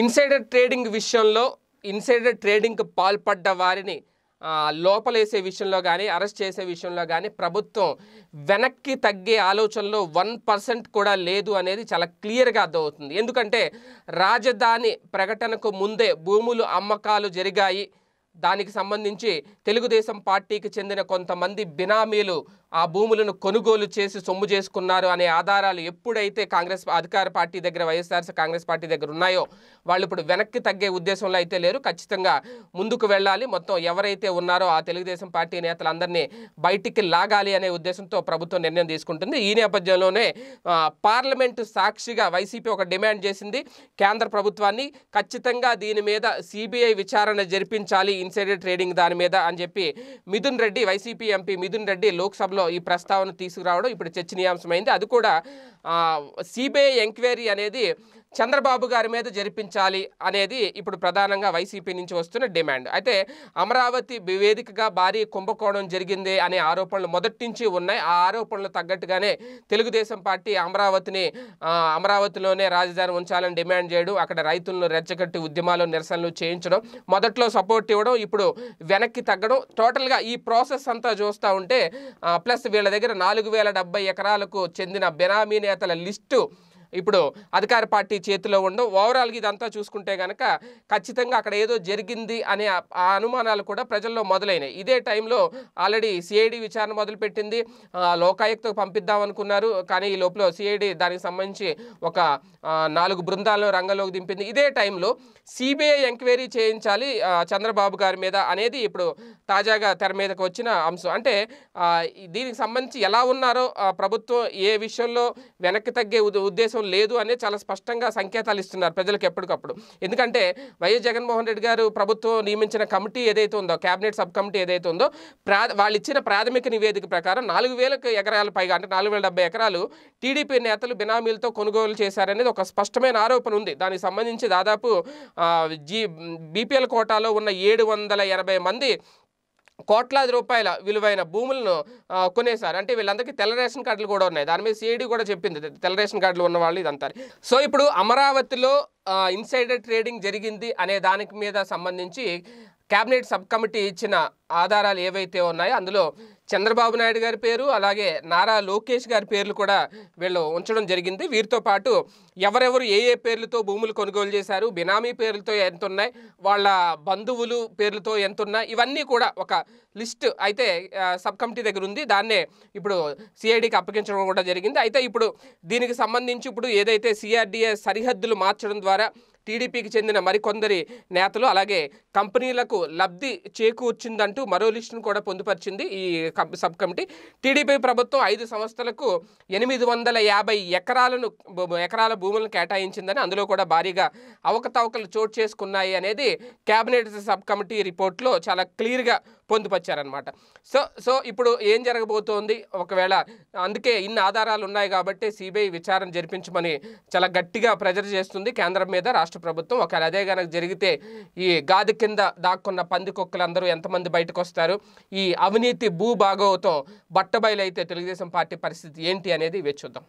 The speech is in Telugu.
ఇన్సైడర్ ట్రేడింగ్ విషయంలో ఇన్సైడర్ ట్రేడింగ్కి పాల్పడ్డ వారిని లోపలేసే విషయంలో కానీ అరెస్ట్ చేసే విషయంలో కానీ ప్రభుత్వం వెనక్కి తగ్గే ఆలోచనలో వన్ పర్సెంట్ కూడా లేదు అనేది చాలా క్లియర్గా అర్థమవుతుంది. ఎందుకంటే రాజధాని ప్రకటనకు ముందే భూములు అమ్మకాలు జరిగాయి. దానికి సంబంధించి తెలుగుదేశం పార్టీకి చెందిన కొంతమంది బినామీలు ఆ భూములను కొనుగోలు చేసి సొమ్ము చేసుకున్నారు అనే ఆధారాలు ఎప్పుడైతే కాంగ్రెస్ అధికార పార్టీ దగ్గర వైఎస్ఆర్సీ కాంగ్రెస్ పార్టీ దగ్గర ఉన్నాయో వాళ్ళు ఇప్పుడు వెనక్కి తగ్గే ఉద్దేశంలో అయితే లేరు. ఖచ్చితంగా ముందుకు వెళ్ళాలి. మొత్తం ఎవరైతే ఉన్నారో ఆ తెలుగుదేశం పార్టీ నేతలందరినీ బయటికి లాగాలి అనే ఉద్దేశంతో ప్రభుత్వం నిర్ణయం తీసుకుంటుంది. ఈ నేపథ్యంలోనే పార్లమెంటు సాక్షిగా వైసీపీ ఒక డిమాండ్ చేసింది. కేంద్ర ప్రభుత్వాన్ని ఖచ్చితంగా దీని మీద సిబిఐ విచారణ జరిపించాలి. ఇన్సైడర్ ట్రేడింగ్ దాని మీద అని చెప్పి మిథున్ రెడ్డి వైసీపీ ఎంపీ మిథున్ రెడ్డి లోక్సభలో ఈ ప్రస్తావన తీసుకురావడం ఇప్పుడు చర్చనీయాంశమైంది. అది కూడా సిబిఐ ఎంక్వైరీ అనేది చంద్రబాబు గారి మీద జరిపించాలి అనేది ఇప్పుడు ప్రధానంగా వైసీపీ నుంచి వస్తున్న డిమాండ్. అయితే అమరావతి వేదికగా భారీ కుంభకోణం జరిగింది అనే ఆరోపణలు మొదటి నుంచి ఉన్నాయి. ఆ ఆరోపణలు తగ్గట్టుగానే తెలుగుదేశం పార్టీ అమరావతిని అమరావతిలోనే రాజధాని ఉంచాలని డిమాండ్ చేయడం అక్కడ రైతులను రెచ్చగట్టి ఉద్యమాలు నిరసనలు చేయించడం మొదట్లో సపోర్ట్ ఇవ్వడం ఇప్పుడు వెనక్కి తగ్గడం టోటల్గా ఈ ప్రాసెస్ అంతా చూస్తూ ఉంటే ప్లస్ వీళ్ళ దగ్గర నాలుగు వేల ఎకరాలకు చెందిన బెనామీ నేతల లిస్టు ఇప్పుడు అధికార పార్టీ చేతిలో ఉండడం ఓవరాల్గా ఇదంతా చూసుకుంటే కనుక ఖచ్చితంగా అక్కడ ఏదో జరిగింది అనే ఆ- అనుమానాలు కూడా ప్రజల్లో మొదలైనాయి. ఇదే టైంలో ఆల్రెడీ సిఐడి విచారణ మొదలుపెట్టింది. లోకాయుక్తకు పంపిద్దాం అనుకున్నారు. కానీ ఈ లోపల సిఐడి దానికి సంబంధించి ఒక నాలుగు బృందాలను రంగంలోకి దింపింది. ఇదే టైంలో సిబిఐ ఎంక్వైరీ చేయించాలి చంద్రబాబు గారి మీద అనేది ఇప్పుడు తాజాగా తెర మీదకు వచ్చిన అంశం. అంటే దీనికి సంబంధించి ఎలా ఉన్నారో ప్రభుత్వం ఏ విషయంలో వెనక్కి తగ్గే ఉద్దేశం అవకాశం లేదు అనే చాలా స్పష్టంగా సంకేతాలు ఇస్తున్నారు ప్రజలకు ఎప్పటికప్పుడు. ఎందుకంటే వైఎస్ జగన్మోహన్ రెడ్డి గారు ప్రభుత్వం నియమించిన కమిటీ ఏదైతే ఉందో కేబినెట్ సబ్ కమిటీ ఏదైతే ఉందో ప్రా వాళ్ళు ఇచ్చిన ప్రాథమిక నివేదిక ప్రకారం నాలుగు వేలకు ఎకరాల పైగా అంటే నాలుగు వేల డెబ్బై ఎకరాలు టీడీపీ నేతలు బినామీలతో కొనుగోలు చేశారనేది ఒక స్పష్టమైన ఆరోపణ ఉంది. దానికి సంబంధించి దాదాపు జీ బీపీఎల్ కోటాలో ఉన్న ఏడు వందల ఎనభై మంది కోట్లాది రూపాయల విలువైన భూములను కొనేశారు. అంటే వీళ్ళందరికీ తెల్ల రేషన్ కార్డులు కూడా ఉన్నాయి. దాని మీద సిఐడి కూడా చెప్పింది. తెల్ల రేషన్ కార్డులు ఉన్న వాళ్ళు ఇదంతా సో ఇప్పుడు అమరావతిలో ఇన్సైడర్ ట్రేడింగ్ జరిగింది అనే దానికి మీద సంబంధించి క్యాబినెట్ సబ్ కమిటీ ఇచ్చిన ఆధారాలు ఏవైతే ఉన్నాయో అందులో చంద్రబాబు నాయుడు గారి పేరు అలాగే నారా లోకేష్ గారి పేర్లు కూడా వీళ్ళు ఉంచడం జరిగింది. వీరితో పాటు ఎవరెవరు ఏ ఏ పేర్లతో భూములు కొనుగోలు చేశారు బినామీ పేర్లతో ఎంత ఉన్నాయి వాళ్ళ బంధువులు పేర్లతో ఎంత ఉన్నాయి ఇవన్నీ కూడా ఒక లిస్ట్ అయితే సబ్ కమిటీ దగ్గర ఉంది. దాన్నే ఇప్పుడు సిఐడికి అప్పగించడం కూడా జరిగింది. అయితే ఇప్పుడు దీనికి సంబంధించి ఇప్పుడు ఏదైతే సిఆర్డిఏ సరిహద్దులు మార్చడం ద్వారా టీడీపీకి చెందిన మరికొందరి నేతలు అలాగే కంపెనీలకు లబ్ధి చేకూర్చిందంటూ మరో లిస్టును కూడా పొందుపరిచింది ఈ సబ్ కమిటీ. టీడీపీ ప్రభుత్వం ఐదు సంస్థలకు ఎనిమిది వందల యాభై ఎకరాలను ఎకరాల భూములను కేటాయించిందని అందులో కూడా భారీగా అవకతవకలు చోటు చేసుకున్నాయి అనేది కేబినెట్ సబ్ కమిటీ రిపోర్ట్లో చాలా క్లియర్గా పొందుపరిచారనమాట సో సో ఇప్పుడు ఏం జరగబోతోంది? ఒకవేళ అందుకే ఇన్ని ఆధారాలు ఉన్నాయి కాబట్టి సిబిఐ విచారణ జరిపించమని చాలా గట్టిగా ప్రెజర్ చేస్తుంది. కేంద్రం మీద రాష్ట్ర ప్రభుత్వం ఒకవేళ అదే కనుక జరిగితే ఈ గాది కింద దాక్కున్న పంది కుక్కలందరూ ఎంతమంది బయటకు వస్తారు ఈ అవినీతి భూభాగవతం బట్టబయలైతే తెలుగుదేశం పార్టీ పరిస్థితి ఏంటి అనేది వేచి చూద్దాం.